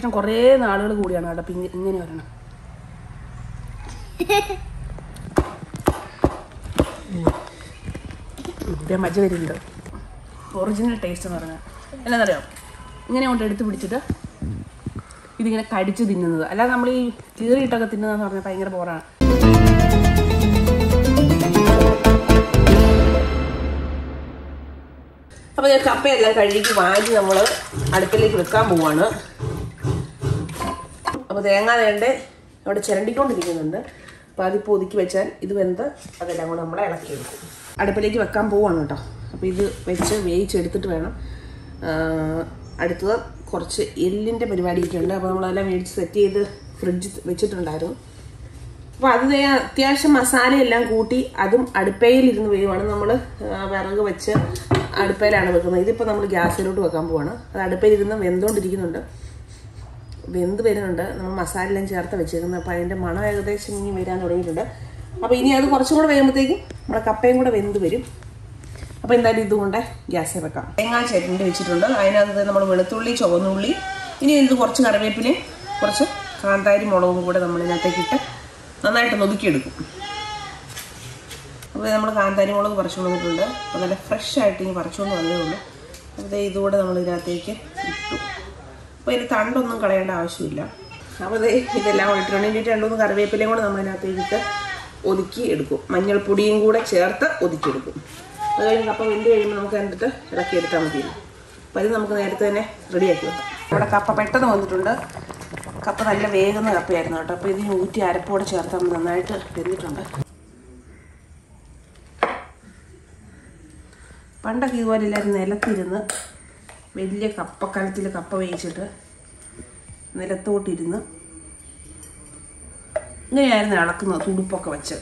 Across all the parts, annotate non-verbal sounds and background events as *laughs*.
ശേഷം കുറേ നാളുകൾ കൂടിയാണ് കേട്ടോ. പിന്നെ ഇങ്ങ- ഇങ്ങനെ വരണം. ഇവിടെ മജ്ജ വരുന്നുണ്ട് ഒറിജിനൽ ടേസ്റ്റ് എന്ന് പറഞ്ഞാൽ എന്നാന്നറിയാം ഇങ്ങനെ കൊണ്ട് എടുത്ത് പിടിച്ചിട്ട് ഇതിങ്ങനെ കടിച്ച് തിന്നുന്നത്. അല്ലാതെ നമ്മൾ ഈ കീറിയിട്ടൊക്കെ തിന്നുന്നതെന്ന് പറഞ്ഞാൽ ഭയങ്കര ബോറാണ്. അപ്പോൾ ഞാൻ കപ്പയെല്ലാം കഴുകി വാങ്ങി നമ്മൾ അടുപ്പിലേക്ക് വെക്കാൻ പോവാണ്. അപ്പോൾ തേങ്ങ വേണ്ട അവിടെ ചിരണ്ടിക്കൊണ്ടിരിക്കുന്നുണ്ട്. അപ്പോൾ അതിപ്പോൾ ഒതുക്കി വെച്ചാൽ ഇത് വെന്ത് അതെല്ലാം കൂടെ നമ്മൾ ഇളക്കി എടുക്കും. അടുപ്പിലേക്ക് വെക്കാൻ പോവാണ് കേട്ടോ. അപ്പോൾ ഇത് വെച്ച് വേവിച്ചെടുത്തിട്ട് വേണം. അടുത്തത് കുറച്ച് എല്ലിന്റെ പരിപാടിയൊക്കെ ഉണ്ട്. അപ്പോൾ നമ്മളതെല്ലാം മേടിച്ച് സെറ്റ് ചെയ്ത് ഫ്രിഡ്ജിൽ വെച്ചിട്ടുണ്ടായിരുന്നു. അപ്പോൾ അത് അത്യാവശ്യം മസാലയെല്ലാം കൂട്ടി അതും അടുപ്പയിൽ ഇരുന്ന് വേവാണ് നമ്മൾ വിറക് വെച്ച് അടുപ്പയിലാണ് വെക്കുന്നത്. ഇതിപ്പോൾ നമ്മൾ ഗ്യാസിലോട്ട് വെക്കാൻ പോവാണ്. അത് അടുപ്പയിൽ ഇരുന്ന് വെന്തുകൊണ്ടിരിക്കുന്നുണ്ട് വെന്ത് വരുന്നുണ്ട്. നമ്മൾ മസാല എല്ലാം ചേർത്ത് വെച്ചേക്കുന്നത്. അപ്പോൾ അതിന്റെ മണം ഏകദേശം ഇനി വരാൻ തുടങ്ങിയിട്ടുണ്ട്. അപ്പോൾ ഇനി അത് കുറച്ചും കൂടെ വരുമ്പോഴത്തേക്കും നമ്മുടെ കപ്പയും കൂടെ വെന്ത് വരും. അപ്പോൾ എന്തായാലും ഇതുകൊണ്ട് ഗ്യാസ് വെക്കാം തേങ്ങാ ചരണ്ടി വെച്ചിട്ടുണ്ട്. അതിനകത്ത് നമ്മൾ വെളുത്തുള്ളി ചുവന്നുള്ളി ഇനി ഇത് കുറച്ച് കറിവേപ്പിലയും കുറച്ച് കാന്താരി മുളകും കൂടെ നമ്മൾ ഇതിനകത്തേക്ക് ഇട്ട് നന്നായിട്ട് നൊതുക്കിയെടുക്കും. അപ്പോൾ നമ്മൾ കാന്താരി മുളക് പറിച്ചു കൊണ്ടിട്ടുണ്ട് അപ്പോൾ നല്ല ഫ്രഷ് ആയിട്ട് ഇനി പറിച്ചുകൊണ്ട് വന്നതേ ഉള്ളൂ. അപ്പോൾ ഇതുകൂടെ നമ്മൾ ഇതിനകത്തേക്ക് ഇട്ടു. അപ്പോൾ ഇതിന് തണ്ടൊന്നും കളയേണ്ട ആവശ്യമില്ല. അപ്പോൾ ദേ ഇതെല്ലാം വേണമെങ്കിൽ രണ്ടുമൂന്ന് കറിവേപ്പിലയും കൂടെ നമ്മൾ ഇതിനകത്തേക്ക് ഇട്ട് ഒതുക്കി എടുക്കും. മഞ്ഞൾപ്പൊടിയും കൂടെ ചേർത്ത് ഒതുക്കിയെടുക്കും അത് കഴിഞ്ഞ് കപ്പ വെന്ത് കഴിയുമ്പോൾ നമുക്ക് എന്നിട്ട് എടുത്താൽ മതി. അപ്പോൾ ഇത് നമുക്ക് നേരത്തെ തന്നെ റെഡിയാക്കി വെക്കാം. ഇവിടെ കപ്പ പെട്ടെന്ന് വന്നിട്ടുണ്ട്. കപ്പ നല്ല വേഗം കപ്പയായിരുന്നു കേട്ടോ. അപ്പോൾ ഇതിന് ഊറ്റി അരപ്പോടെ ചേർത്താൽ നന്നായിട്ട് വെന്തിട്ടുണ്ട്. പണ്ടൊക്കെ ഇതുപോലെ എല്ലാവരും നിലത്തിരുന്ന് വലിയ കപ്പക്കലത്തിൽ കപ്പ വേവിച്ചിട്ട് നിലത്തോട്ടിരുന്ന് ഇങ്ങനെയായിരുന്നു ഇളക്കുന്നത് തുടുപ്പൊക്കെ വെച്ച്.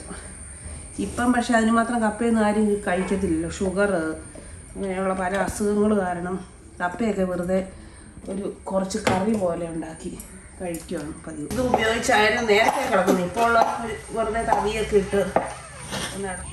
ഇപ്പം പക്ഷെ അതിന് മാത്രം കപ്പയൊന്നും ആരും കഴിക്കത്തില്ലല്ലോ. ഷുഗർ അങ്ങനെയുള്ള പല അസുഖങ്ങൾ കാരണം കപ്പയൊക്കെ വെറുതെ ഒരു കുറച്ച് കറി പോലെ ഉണ്ടാക്കി കഴിക്കുകയാണ് പതിവ്. ഇത് ഉപയോഗിച്ചായിരുന്നു നേരത്തെ കിടക്കുന്നു ഇപ്പോൾ ഉള്ള വെറുതെ തവിയൊക്കെ ഇട്ട് ഒന്നാണ്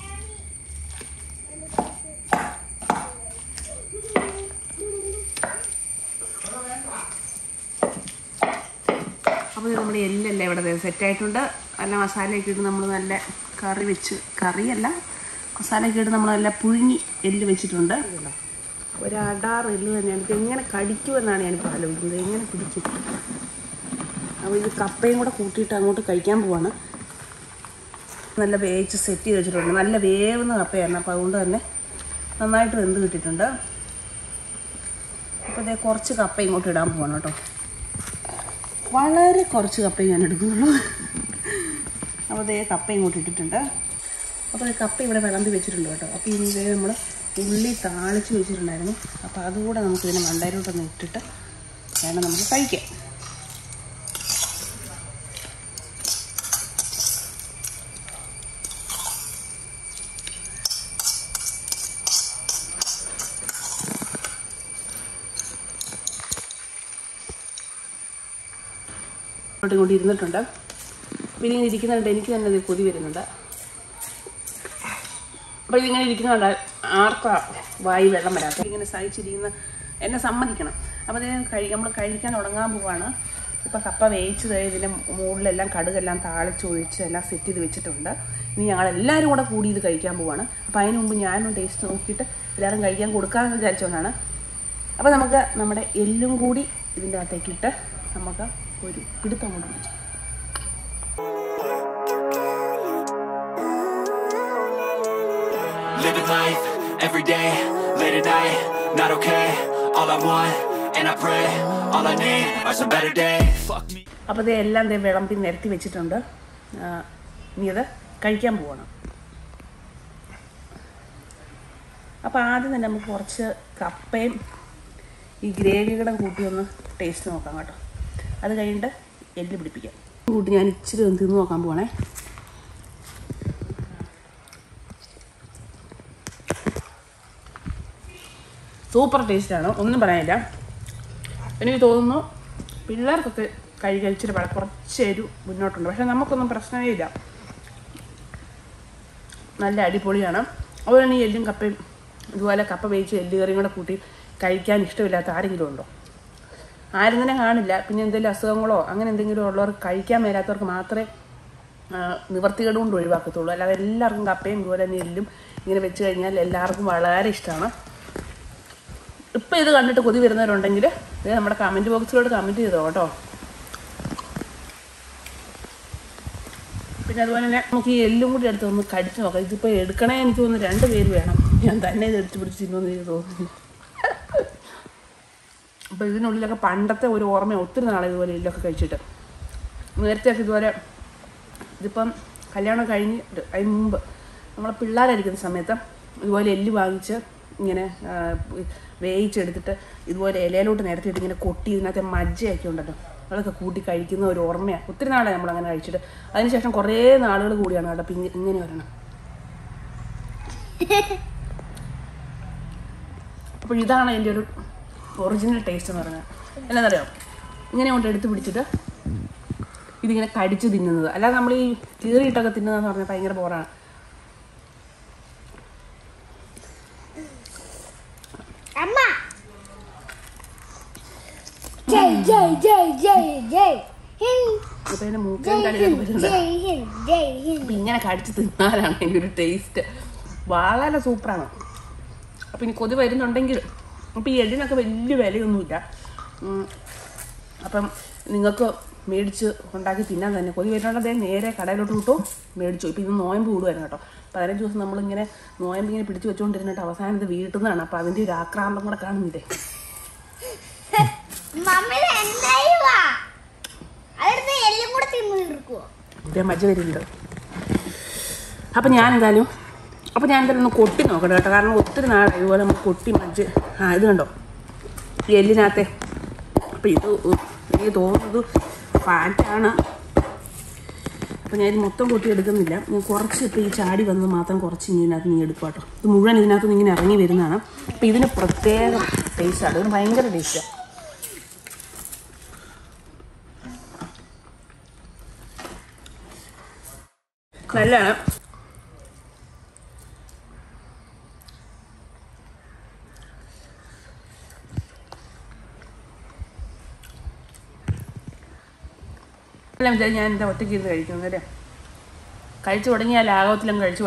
അപ്പോൾ നമ്മുടെ എല്ലെല്ലാം ഇവിടെ സെറ്റായിട്ടുണ്ട്. നല്ല മസാലയൊക്കെ ഇട്ട് നമ്മൾ നല്ല കറി വെച്ച് കറിയല്ല മസാലയൊക്കെ ഇട്ട് നമ്മൾ നല്ല പുഴുങ്ങി എല്ല് വെച്ചിട്ടുണ്ട്. ഒരടാർ എല്ല് തന്നെയാണ് ഇത് എങ്ങനെ കടിക്കുമെന്നാണ് ഞാനിപ്പോൾ ആലോചിക്കുന്നത്. എങ്ങനെ പിടിക്കും? അപ്പോൾ ഇത് കപ്പയും കൂടെ കൂട്ടിയിട്ട് അങ്ങോട്ട് കഴിക്കാൻ പോവാണ്. നല്ല വേവിച്ച് സെറ്റ് ചെയ്ത് വെച്ചിട്ടുണ്ട്. നല്ല വേവുന്ന കപ്പയായിരുന്നു അപ്പോൾ അതുകൊണ്ട് തന്നെ നന്നായിട്ട് വെന്ത് കിട്ടിയിട്ടുണ്ട്. അപ്പോൾ ഇതേ കുറച്ച് കപ്പ ഇങ്ങോട്ട് ഇടാൻ പോവാണ് കേട്ടോ. വളരെ കുറച്ച് കപ്പ ഞാൻ എടുക്കുന്നുള്ളൂ. അപ്പോൾ ഇതേ കപ്പ ഇങ്ങോട്ട് ഇട്ടിട്ടുണ്ട്. അപ്പോൾ ഈ കപ്പ ഇവിടെ വിളമ്പി വെച്ചിട്ടുണ്ട് കേട്ടോ. അപ്പോൾ ഇതേ നമ്മൾ ഉള്ളി താളിച്ച് വെച്ചിട്ടുണ്ടായിരുന്നു. അപ്പോൾ അതുകൂടെ നമുക്കിതിനെ മണ്ടയിലോട്ടൊന്ന് ഇട്ടിട്ട് വേണം നമുക്ക് കഴിക്കാം. അങ്ങോട്ടും ഇങ്ങോട്ടും ഇരുന്നിട്ടുണ്ട് പിന്നെ ഇങ്ങനെ ഇരിക്കുന്നുണ്ട്. എനിക്ക് തന്നെ ഇത് കൊതി വരുന്നുണ്ട്. അപ്പോൾ ഇതിങ്ങനെ ഇരിക്കുന്നുണ്ട്. ആർക്കാ വായി വെള്ളം വരാത്ത ഇങ്ങനെ സഹിച്ചിരിക്കുന്ന എന്നെ സമ്മതിക്കണം. അപ്പോൾ ഇത് കഴി നമ്മൾ കഴിക്കാൻ തുടങ്ങാൻ പോവാണ്. ഇപ്പോൾ കപ്പ വേവിച്ചത് ഇതിന്റെ മുകളിലെല്ലാം കടുകെല്ലാം താളിച്ചൊഴിച്ച് എല്ലാം സെറ്റ് ചെയ്ത് വെച്ചിട്ടുണ്ട്. ഇനി ഞങ്ങൾ എല്ലാവരും കൂടെ കൂടി ഇത് കഴിക്കാൻ പോവാണ്. അപ്പോൾ അതിന് മുമ്പ് ഞാനും ടേസ്റ്റ് നോക്കിയിട്ട് എല്ലാവരും കഴിക്കാൻ കൊടുക്കാമെന്ന് വിചാരിച്ചുകൊണ്ടാണ് അപ്പോൾ നമുക്ക് നമ്മുടെ എല്ലും കൂടി ഇതിന്റെ അകത്തേക്കിട്ട് നമുക്ക് ഒരു പിടുത്തം കൊണ്ട് പിടിച്ചു Living life every day, late at night, not okay. All I want, and I pray, all I need are some better days. Fuck me. അപ്പോൾ ഇത് എല്ലാം ദേ വിളമ്പി നിരത്തി വെച്ചിട്ടുണ്ട് നീ ഇനി അത് കഴിക്കാൻ പോകണം അപ്പോൾ ആദ്യം തന്നെ നമുക്ക് കുറച്ച് കപ്പയും ഈ ഗ്രേവികളും കൂട്ടി ഒന്ന് ടേസ്റ്റ് നോക്കാം കേട്ടോ അത് കഴിഞ്ഞിട്ട് എല്ല് പിടിപ്പിക്കാം. കൂട്ടി ഞാൻ ഇച്ചിരി ഒന്ന് തിന്ന് നോക്കാൻ പോകണേ സൂപ്പർ ടേസ്റ്റാണ് ഒന്നും പറയാനില്ല. എനിക്ക് തോന്നുന്നു പിള്ളേർക്കൊക്കെ കൈ കഴിച്ചിട്ട് പഴ കുറച്ച് എരു മുന്നോട്ടുണ്ട്. പക്ഷെ നമുക്കൊന്നും പ്രശ്നമേ ഇല്ല. നല്ല അടിപൊളിയാണ്. അതുപോലെ തന്നെ എല്ലും കപ്പയും ഇതുപോലെ കപ്പ വേവിച്ച് എല്ല് കറിയും കൂടെ കൂട്ടി കഴിക്കാൻ ഇഷ്ടമില്ലാത്ത ആരെങ്കിലും ഉണ്ടോ? ആരും തന്നെ കാണില്ല. പിന്നെ എന്തെങ്കിലും അസുഖങ്ങളോ അങ്ങനെ എന്തെങ്കിലും ഉള്ളവർക്ക് കഴിക്കാൻ മേലാത്തവർക്ക് മാത്രമേ നിവർത്തികേട് കൊണ്ട് ഒഴിവാക്കത്തുള്ളൂ. അല്ലാതെ എല്ലാവർക്കും കപ്പയും ഇതുപോലെ തന്നെ എല്ലും ഇങ്ങനെ വെച്ച് കഴിഞ്ഞാൽ എല്ലാവർക്കും വളരെ ഇഷ്ടമാണ്. ഇപ്പം ഇത് കണ്ടിട്ട് കൊതി വരുന്നവരുണ്ടെങ്കിൽ ഇത് നമ്മുടെ കമന്റ് ബോക്സിലോട്ട് കമന്റ് ചെയ്തോ കേട്ടോ. പിന്നെ അതുപോലെ തന്നെ നമുക്ക് ഈ എല്ലും കൂടി എടുത്ത് ഒന്ന് കടിച്ചു നോക്കാം. ഇതിപ്പോൾ എടുക്കണേ എനിക്ക് തോന്നുന്നു രണ്ട് പേര് വേണം. ഞാൻ തന്നെ ഇത് എടുത്ത് പിടിച്ചിരുന്നു എന്ന് തോന്നുന്നു അപ്പോൾ ഇതിനുള്ളിലൊക്കെ പണ്ടത്തെ ഒരു ഓർമ്മ ഒത്തിരി നാളെ ഇതുപോലെ ഇല്ലൊക്കെ കഴിച്ചിട്ട്. നേരത്തെയൊക്കെ ഇതുപോലെ ഇതിപ്പം കല്യാണം കഴിഞ്ഞിട്ട് അതിന് മുമ്പ് നമ്മളെ പിള്ളേരായിരിക്കുന്ന സമയത്ത് ഇതുപോലെ എല്ല് വാങ്ങിച്ച് ഇങ്ങനെ വേയിച്ചെടുത്തിട്ട് വേവിച്ചെടുത്തിട്ട് ഇതുപോലെ ഇലയിലോട്ട് നിരത്തിയിട്ട് ഇങ്ങനെ കൊട്ടി ഇതിനകത്തെ മജ്ജയൊക്കെ ഉണ്ടല്ലോ അതൊക്കെ കൂട്ടി കഴിക്കുന്ന ഒരു ഓർമ്മയാണ് ഒത്തിരി നാളെ നമ്മളങ്ങനെ കഴിച്ചിട്ട്. അതിനുശേഷം കുറേ നാളുകൾ കൂടിയാണ് കേട്ടോ പിന്നെ ഇങ്ങനെ വരണം. *laughs* അപ്പോൾ ഇതാണ് എന്റെ ഒരു ഒറിജിനൽ ടേസ്റ്റ് എന്ന് പറഞ്ഞാൽ എന്നാണെന്നറിയോ ഇങ്ങനെ കൊണ്ട് എടുത്ത് പിടിച്ചിട്ട് ഇതിങ്ങനെ കടിച്ച് തിന്നുന്നത്. അല്ലാതെ നമ്മൾ ഈ കീറിയിട്ടൊക്കെ തിന്നുന്നതെന്ന് പറഞ്ഞാൽ ഭയങ്കര ബോറാണ് ഇങ്ങനെ കടിച്ച് തിന്നാലാണ് ഒരു ടേസ്റ്റ് വളരെ സൂപ്പറാണ് അപ്പം ഇനി കൊതി വരുന്നുണ്ടെങ്കിൽ അപ്പം ഈ എള്ളിനൊക്കെ വലിയ വിലയൊന്നുമില്ല. അപ്പം നിങ്ങൾക്ക് മേടിച്ച് ഉണ്ടാക്കി തിന്നാൻ തന്നെ. കൊതി വരുന്നുണ്ടെങ്കിൽ നേരെ കടയിലോട്ട് വിട്ടു മേടിച്ചു. ഇപ്പം ഇത് നോയമ്പ് കൂടുമായിരുന്നു കേട്ടോ. പതിനഞ്ച് ദിവസം നമ്മളിങ്ങനെ നോയമ്പ് ഇങ്ങനെ പിടിച്ച് വെച്ചുകൊണ്ടിരുന്നിട്ട് അവസാനം ഇത് വീട്ടുന്നതാണ്. അപ്പം അതിന്റെ ഒരു ആക്രാന്തം കൂടെ കാണുന്നില്ലേ? മജ്ജ വരുന്നുണ്ട് അപ്പം ഞാൻ എന്തായാലും അപ്പം ഞാൻ എന്തായാലും ഒന്ന് കൊട്ടി നോക്കട്ടെ കേട്ടോ. കാരണം ഒത്തിരി നാളെ ഇതുപോലെ നമുക്ക് കൊട്ടി മജ്ജ്. ആ ഇത് കണ്ടോ? എല്ലിനകത്തെ. അപ്പം ഇത് എനിക്ക് തോന്നുന്നത് ഫാറ്റാണ്. അപ്പം ഞാൻ ഇത് മൊത്തം കൊട്ടി എടുക്കുന്നില്ല ഞാൻ കുറച്ച് ഇപ്പോൾ ഈ ചാടി വന്ന് മാത്രം കുറച്ച് ഇതിനകത്ത് നീ എടുക്കുക കേട്ടോ. ഇത് മുഴുവൻ ഇതിനകത്ത് ഇങ്ങനെ ഇറങ്ങി വരുന്നതാണ്. അപ്പം ഇതിന് പ്രത്യേകം ടേസ്റ്റാണ് ഇതിന് ഭയങ്കര ടേസ്റ്റാണ് നല്ലതാണ്. എല്ലാം വിചാരിച്ച് ഞാൻ എന്താ ഒറ്റയ്ക്ക് ഇരുന്ന് കഴിക്കുന്നത് അല്ലേ കഴിച്ചു തുടങ്ങിയ ആ ലാഘവത്തിലും കഴിച്ചു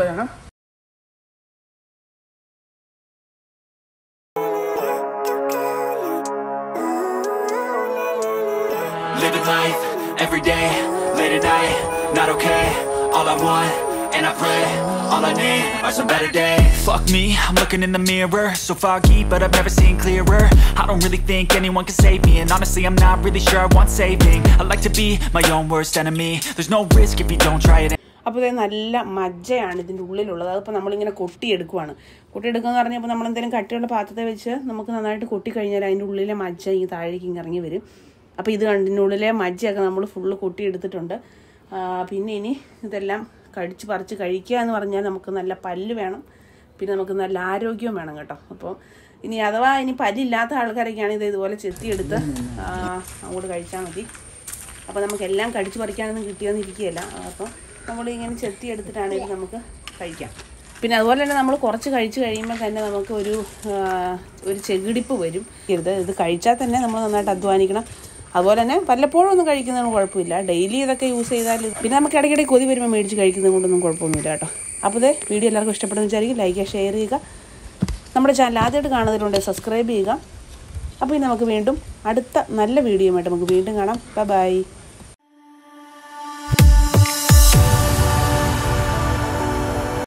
life every day, late at night, not okay. All I want, and I pray, all I need are some better days. Fuck me, I'm looking in the mirror, so foggy, but I've never seen clearer. I don't really think anyone can save me, and honestly, I'm not really sure I want saving. I like to be my own worst enemy. There's no risk if you don't try it. അപ്പോൾ ഇത് നല്ല മജ്ജയാണ് ഇതിന്റെ ഉള്ളിലുള്ളത് അതിപ്പോൾ നമ്മളിങ്ങനെ കൊട്ടിയെടുക്കുവാണ് കൊട്ടിയെടുക്കുക എന്ന് പറഞ്ഞപ്പോൾ നമ്മൾ എന്തെങ്കിലും കട്ടിയുള്ള പാത്രത്തെ വെച്ച് നമുക്ക് നന്നായിട്ട് കൊട്ടിക്കഴിഞ്ഞാൽ അതിന്റെ ഉള്ളിലെ മജ്ജ ഈ താഴേക്ക് ഇറങ്ങി വരും അപ്പോൾ ഇത് കണ്ടിന്റെ ഉള്ളിലെ മജ്ജയൊക്കെ നമ്മൾ ഫുള്ള് കൊട്ടിയെടുത്തിട്ടുണ്ട് പിന്നെ ഇനി ഇതെല്ലാം കടിച്ച് പറിച്ച് കഴിക്കുക എന്ന് പറഞ്ഞാൽ നമുക്ക് നല്ല പല്ല് വേണം. പിന്നെ നമുക്ക് നല്ല ആരോഗ്യവും വേണം കേട്ടോ. അപ്പോൾ ഇനി അഥവാ ഇനി പല്ലില്ലാത്ത ആൾക്കാരൊക്കെയാണ് ഇത് ഇതുപോലെ ചെത്തിയെടുത്ത് അങ്ങോട്ട് കഴിച്ചാൽ മതി. അപ്പോൾ നമുക്ക് എല്ലാം കടിച്ചു പറിക്കാനൊന്നും കിട്ടിയെന്ന് ഇരിക്കുകയല്ല അപ്പോൾ നമ്മൾ ഇങ്ങനെ ചെത്തി എടുത്തിട്ടാണെങ്കിൽ നമുക്ക് കഴിക്കാം. പിന്നെ അതുപോലെ തന്നെ നമ്മൾ കുറച്ച് കഴിച്ച് കഴിയുമ്പോൾ തന്നെ നമുക്ക് ഒരു ഒരു ചെകിടിപ്പ് വരും. ഇത് ഇത് കഴിച്ചാൽ തന്നെ നമ്മൾ നന്നായിട്ട് അധ്വാനിക്കണം. അതുപോലെ തന്നെ വല്ലപ്പോഴും ഒന്നും കഴിക്കുന്നതിന് കുഴപ്പമില്ല. ഡെയിലി ഇതൊക്കെ യൂസ് ചെയ്താൽ പിന്നെ നമുക്ക് ഇടയ്ക്കിടയ്ക്ക് കൊതി വരുമ്പോൾ മേടിച്ച് കഴിക്കുന്നത് കൊണ്ടൊന്നും കുഴപ്പമൊന്നുമില്ല കേട്ടോ. അപ്പോൾ ഇതേ വീഡിയോ എല്ലാവർക്കും ഇഷ്ടപ്പെടുന്ന വിചാരിക്കും. ലൈക്ക് ഷെയർ ചെയ്യുക. നമ്മുടെ ചാനൽ ആദ്യമായിട്ട് കാണുന്നതിലുണ്ടെങ്കിൽ സബ്സ്ക്രൈബ് ചെയ്യുക. അപ്പോൾ ഇനി നമുക്ക് വീണ്ടും അടുത്ത നല്ല വീഡിയോയുമായിട്ട് നമുക്ക് വീണ്ടും കാണാം. Bye bye